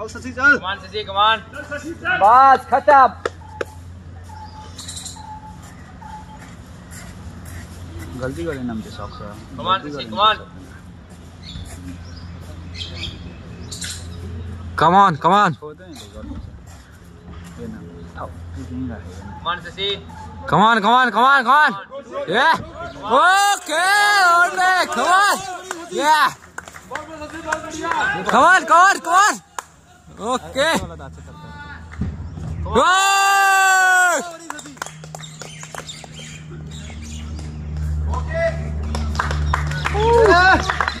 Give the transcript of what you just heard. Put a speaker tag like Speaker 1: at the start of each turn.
Speaker 1: आओ शशि चल
Speaker 2: कमान शशि कमान
Speaker 3: बस खत्म
Speaker 1: गल्ती गरेन भने चाहिँ सक्छ
Speaker 2: कमान शशि कमान
Speaker 3: कमान कमान
Speaker 1: छोड्दैन नि गर्नु हेर्न ठाउँ त्यहीँ राखेको
Speaker 2: कमान शशि
Speaker 3: कमान कमान कमान कमान yeah okay alright come on yeah come on come on come on okay
Speaker 1: वाला दाँच्छ
Speaker 3: Goal!